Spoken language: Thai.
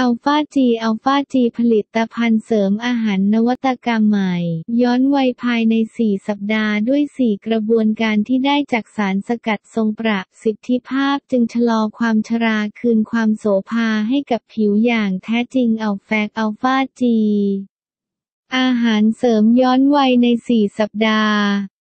อัลฟาจีอัลฟาจีผลิตภัณฑ์เสริมอาหารนวัตกรรมใหม่ ย้อนวัยภายใน 4 สัปดาห์ด้วย 4 กระบวนการที่ได้จากสารสกัดทรงประสิทธิภาพจึงชะลอความชราคืนความโสภาให้กับผิวอย่างแท้จริงอัลแฟกอัลฟาจี อาหารเสริมย้อนวัยใน 4 สัปดาห์